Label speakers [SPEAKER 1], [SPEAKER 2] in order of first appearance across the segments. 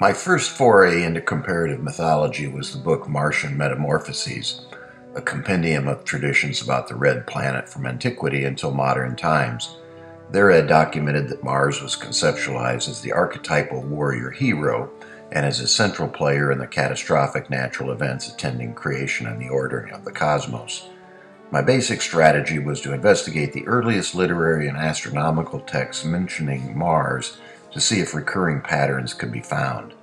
[SPEAKER 1] My first foray into comparative mythology was the book Martian Metamorphoses, a compendium of traditions about the red planet from antiquity until modern times. There I documented that Mars was conceptualized as the archetypal warrior hero and as a central player in the catastrophic natural events attending creation and the ordering of the cosmos. My basic strategy was to investigate the earliest literary and astronomical texts mentioning Mars to see if recurring patterns could be found.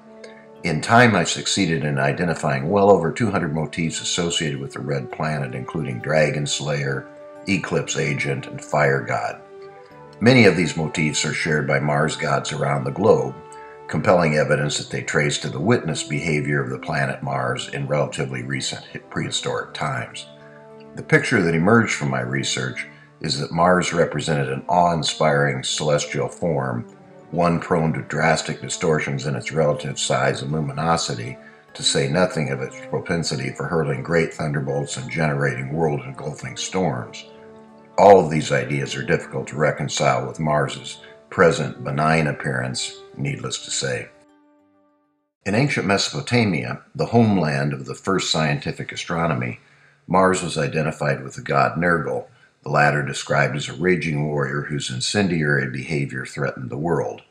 [SPEAKER 1] In time, I succeeded in identifying well over 200 motifs associated with the red planet, including Dragon Slayer, Eclipse Agent, and Fire God. Many of these motifs are shared by Mars gods around the globe, compelling evidence that they trace to the witnessed behavior of the planet Mars in relatively recent prehistoric times. The picture that emerged from my research is that Mars represented an awe inspiring celestial form one prone to drastic distortions in its relative size and luminosity, to say nothing of its propensity for hurling great thunderbolts and generating world engulfing storms. All of these ideas are difficult to reconcile with Mars's present benign appearance, needless to say. In ancient Mesopotamia, the homeland of the first scientific astronomy, Mars was identified with the god Nergal, the latter described as a raging warrior whose incendiary behavior threatened the world.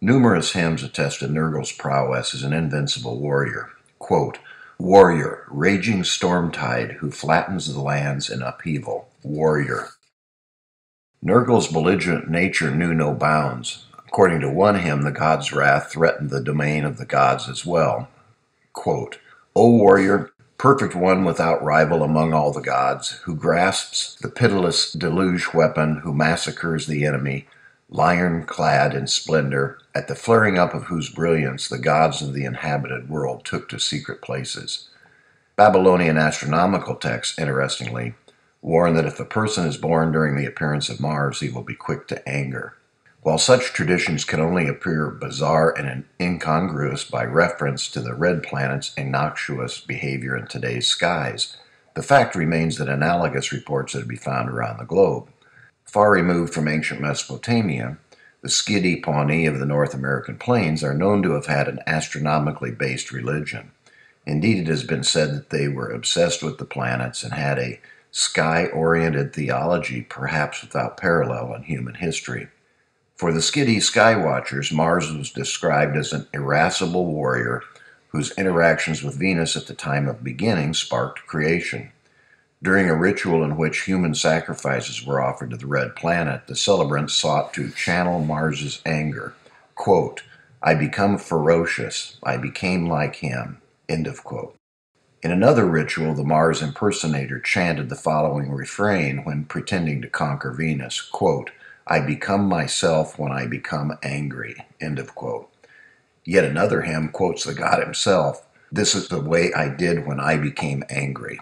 [SPEAKER 1] Numerous hymns attest to Nergal's prowess as an invincible warrior. Quote, Warrior, raging storm tide, who flattens the lands in upheaval. Warrior. Nergal's belligerent nature knew no bounds. According to one hymn, the god's wrath threatened the domain of the gods as well. Quote, O warrior, perfect one without rival among all the gods, who grasps the pitiless deluge weapon, who massacres the enemy, lion clad in splendor, at the flaring up of whose brilliance the gods of the inhabited world took to secret places. Babylonian astronomical texts, interestingly, warn that if a person is born during the appearance of Mars, he will be quick to anger. While such traditions can only appear bizarre and incongruous by reference to the red planet's innocuous behavior in today's skies, the fact remains that analogous reports are to be found around the globe. Far removed from ancient Mesopotamia, the Skidi Pawnee of the North American plains are known to have had an astronomically based religion. Indeed, it has been said that they were obsessed with the planets and had a sky oriented theology perhaps without parallel in human history. For the Skidi Skywatchers, Mars was described as an irascible warrior whose interactions with Venus at the time of beginning sparked creation. During a ritual in which human sacrifices were offered to the red planet, the celebrants sought to channel Mars's anger. Quote, I become ferocious, I became like him. End of quote. In another ritual, the Mars impersonator chanted the following refrain when pretending to conquer Venus quote, I become myself when I become angry. End of quote. Yet another hymn quotes the God himself This is the way I did when I became angry.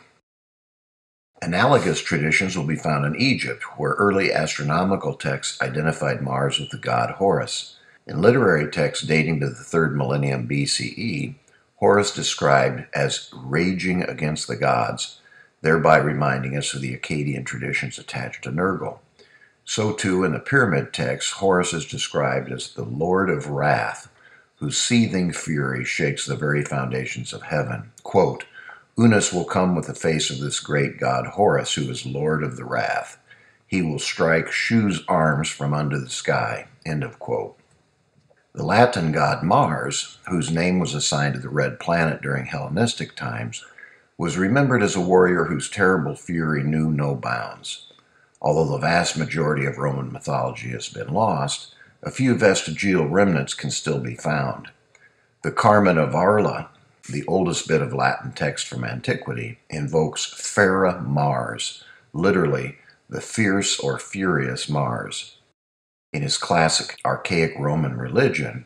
[SPEAKER 1] Analogous traditions will be found in Egypt, where early astronomical texts identified Mars with the god Horus. In literary texts dating to the third millennium BCE, Horus described as raging against the gods, thereby reminding us of the Akkadian traditions attached to Nergal. So, too, in the pyramid text, Horus is described as the Lord of Wrath, whose seething fury shakes the very foundations of heaven. Quote, Unas will come with the face of this great god Horus, who is Lord of the Wrath. He will strike Shu's arms from under the sky. End of quote. The Latin god Mars, whose name was assigned to the red planet during Hellenistic times, was remembered as a warrior whose terrible fury knew no bounds. Although the vast majority of Roman mythology has been lost, a few vestigial remnants can still be found. The Carmen Arvale, the oldest bit of Latin text from antiquity, invokes Fera Mars, literally the fierce or furious Mars. In his classic archaic Roman religion,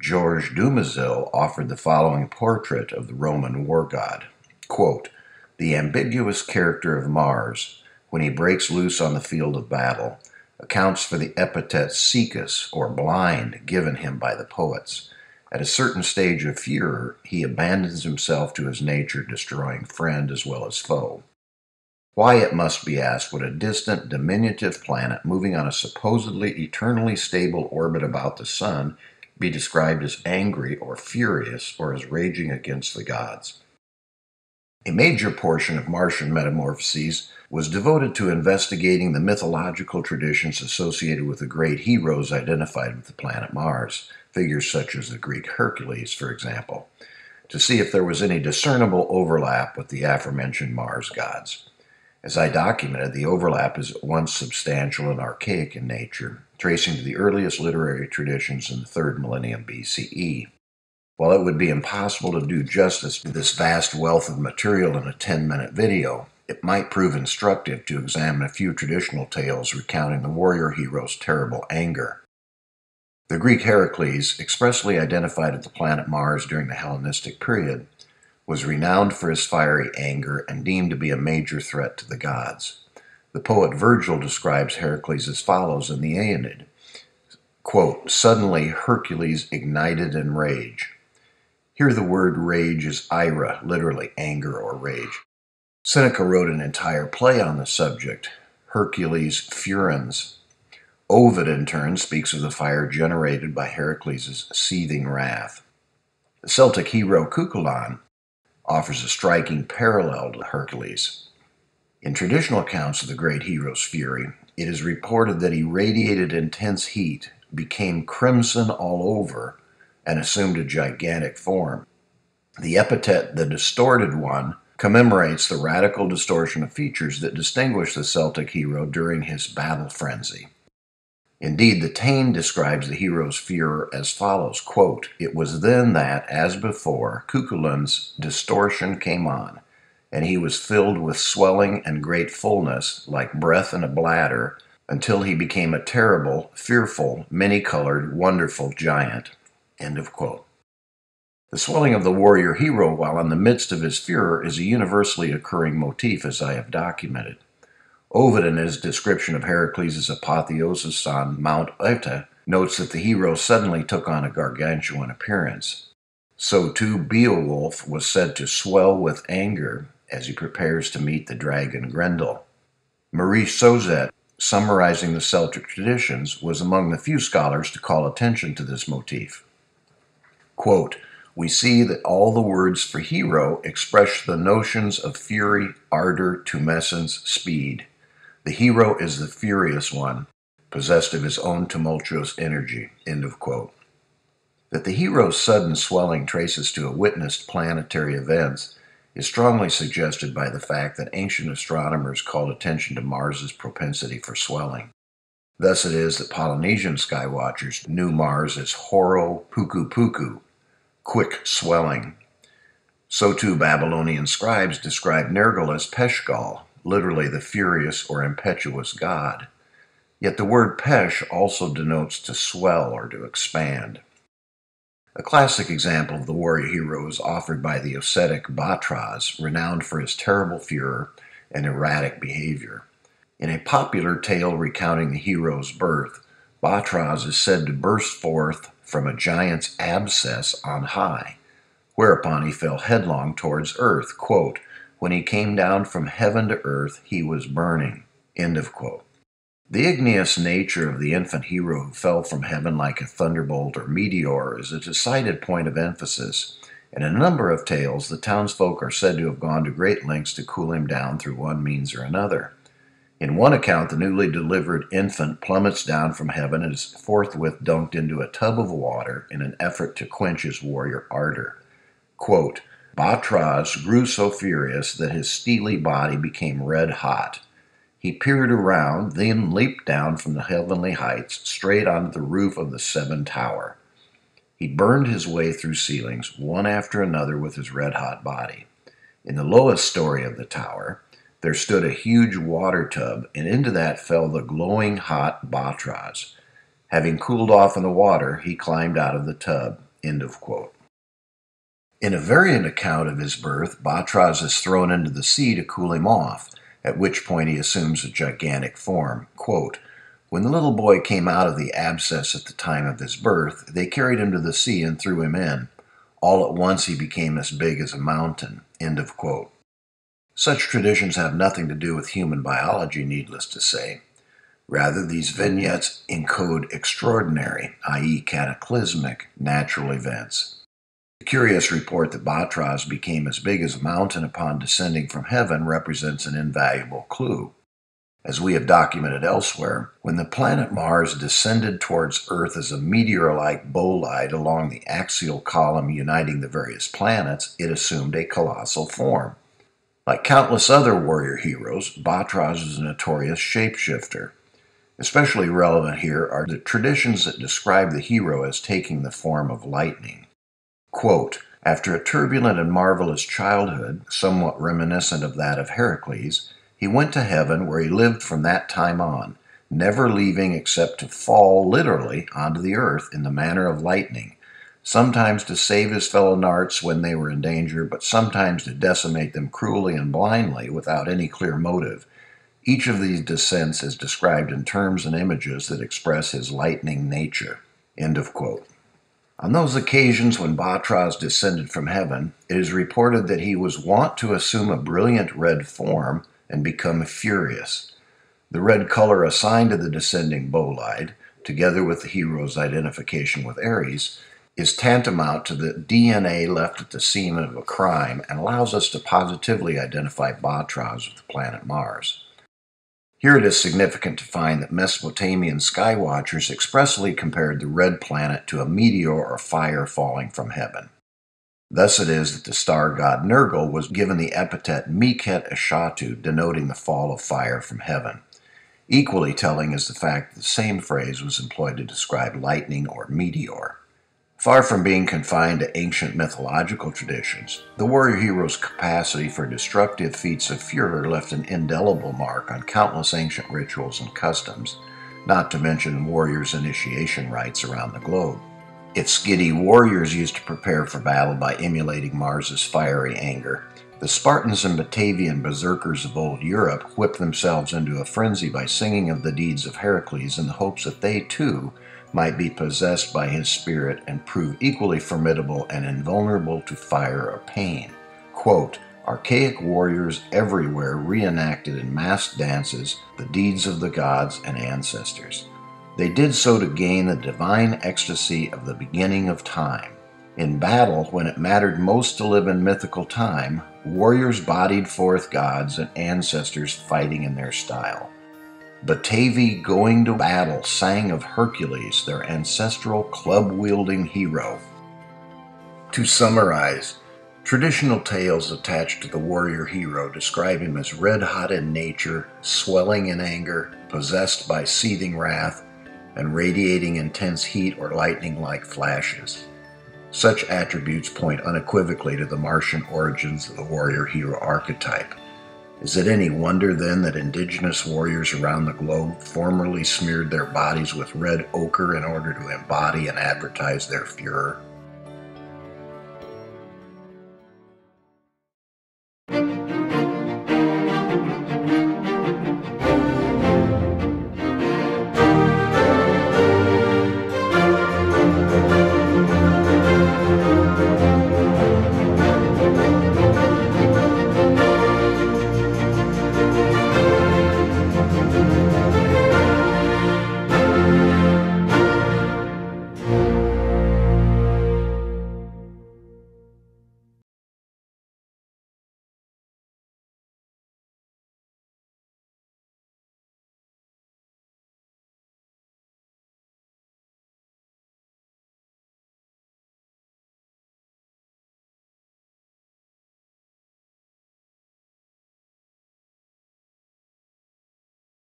[SPEAKER 1] Georges Dumézil offered the following portrait of the Roman war god. Quote, the ambiguous character of Mars, when he breaks loose on the field of battle, accounts for the epithet caecus, or blind, given him by the poets. At a certain stage of furor, he abandons himself to his nature destroying friend as well as foe. Why, it must be asked, would a distant, diminutive planet moving on a supposedly eternally stable orbit about the sun be described as angry or furious or as raging against the gods. A major portion of Martian Metamorphoses was devoted to investigating the mythological traditions associated with the great heroes identified with the planet Mars, figures such as the Greek Hercules, for example, to see if there was any discernible overlap with the aforementioned Mars gods. As I documented, the overlap is at once substantial and archaic in nature, tracing to the earliest literary traditions in the third millennium BCE. While it would be impossible to do justice to this vast wealth of material in a 10 minute video, it might prove instructive to examine a few traditional tales recounting the warrior hero's terrible anger. The Greek Heracles, expressly identified at the planet Mars during the Hellenistic period, was renowned for his fiery anger and deemed to be a major threat to the gods. The poet Virgil describes Heracles as follows in the Aeneid quote, Suddenly Hercules ignited in rage. Here, the word rage is ira, literally anger or rage. Seneca wrote an entire play on the subject, Hercules Furens. Ovid, in turn, speaks of the fire generated by Heracles' seething wrath. The Celtic hero Cuchulainn offers a striking parallel to Hercules. In traditional accounts of the great hero's fury, it is reported that he radiated intense heat, became crimson all over, and assumed a gigantic form. The epithet, the distorted one, commemorates the radical distortion of features that distinguished the Celtic hero during his battle frenzy. Indeed, the Táin describes the hero's fear as follows quote, It was then that, as before, Cuchulainn's distortion came on, and he was filled with swelling and great fullness, like breath in a bladder, until he became a terrible, fearful, many colored, wonderful giant. End of quote. The swelling of the warrior hero while in the midst of his furor is a universally occurring motif, as I have documented. Ovid, in his description of Heracles' apotheosis on Mount Oeta, notes that the hero suddenly took on a gargantuan appearance. So too Beowulf was said to swell with anger as he prepares to meet the dragon Grendel. Marie Sjoestedt, summarizing the Celtic traditions, was among the few scholars to call attention to this motif. Quote, we see that all the words for hero express the notions of fury, ardor, tumescence, speed. The hero is the furious one, possessed of his own tumultuous energy. End of quote. That the hero's sudden swelling traces to a witnessed planetary events is strongly suggested by the fact that ancient astronomers called attention to Mars's propensity for swelling. Thus it is that Polynesian skywatchers knew Mars as Horo Puku Puku, quick swelling. So too Babylonian scribes describe Nergal as Peshgal, literally the furious or impetuous god. Yet the word pesh also denotes to swell or to expand. A classic example of the warrior hero is offered by the Ossetic Batraz, renowned for his terrible furor and erratic behavior. In a popular tale recounting the hero's birth, Batraz is said to burst forth from a giant's abscess on high, whereupon he fell headlong towards earth. Quote, when he came down from heaven to earth, he was burning. End of quote. The igneous nature of the infant hero who fell from heaven like a thunderbolt or meteor is a decided point of emphasis, in a number of tales the townsfolk are said to have gone to great lengths to cool him down through one means or another. In one account, the newly delivered infant plummets down from heaven and is forthwith dunked into a tub of water in an effort to quench his warrior ardor. Quote, Batraz grew so furious that his steely body became red hot. He peered around, then leaped down from the heavenly heights straight onto the roof of the seven tower. He burned his way through ceilings, one after another, with his red hot body. In the lowest story of the tower, there stood a huge water tub, and into that fell the glowing hot Batraz. Having cooled off in the water, he climbed out of the tub. End of quote. In a variant account of his birth, Batraz is thrown into the sea to cool him off, at which point he assumes a gigantic form. Quote, when the little boy came out of the abscess at the time of his birth, they carried him to the sea and threw him in. All at once he became as big as a mountain. End of quote. Such traditions have nothing to do with human biology, needless to say. Rather, these vignettes encode extraordinary, i.e., cataclysmic, natural events. The curious report that Batraz became as big as a mountain upon descending from heaven represents an invaluable clue. As we have documented elsewhere, when the planet Mars descended towards Earth as a meteor like bolide along the axial column uniting the various planets, it assumed a colossal form. Like countless other warrior heroes, Batraz was a notorious shapeshifter. Especially relevant here are the traditions that describe the hero as taking the form of lightning. Quote, After a turbulent and marvelous childhood, somewhat reminiscent of that of Heracles, he went to heaven where he lived from that time on, never leaving except to fall literally onto the earth in the manner of lightning, sometimes to save his fellow Narts when they were in danger, but sometimes to decimate them cruelly and blindly without any clear motive. Each of these descents is described in terms and images that express his lightning nature. End of quote. On those occasions when Batraz descended from heaven, it is reported that he was wont to assume a brilliant red form and become furious. The red color assigned to the descending bolide, together with the hero's identification with Ares, is tantamount to the DNA left at the scene of a crime and allows us to positively identify Batraz with the planet Mars. Here it is significant to find that Mesopotamian sky watchers expressly compared the red planet to a meteor or fire falling from heaven. Thus it is that the star god Nergal was given the epithet Meket Ashatu, denoting the fall of fire from heaven. Equally telling is the fact that the same phrase was employed to describe lightning or meteor. Far from being confined to ancient mythological traditions, the warrior hero's capacity for destructive feats of fury left an indelible mark on countless ancient rituals and customs, not to mention warriors' initiation rites around the globe. If Skidi warriors used to prepare for battle by emulating Mars's fiery anger, the Spartans and Batavian berserkers of old Europe whipped themselves into a frenzy by singing of the deeds of Heracles in the hopes that they too might be possessed by his spirit and prove equally formidable and invulnerable to fire or pain. Quote, Archaic warriors everywhere reenacted in masked dances the deeds of the gods and ancestors. They did so to gain the divine ecstasy of the beginning of time. In battle, when it mattered most to live in mythical time, warriors bodied forth gods and ancestors fighting in their style. Batavi going to battle sang of Hercules, their ancestral club wielding hero. To summarize, traditional tales attached to the warrior hero describe him as red hot in nature, swelling in anger, possessed by seething wrath, and radiating intense heat or lightning like flashes. Such attributes point unequivocally to the Martian origins of the warrior hero archetype. Is it any wonder then that indigenous warriors around the globe formerly smeared their bodies with red ochre in order to embody and advertise their furor?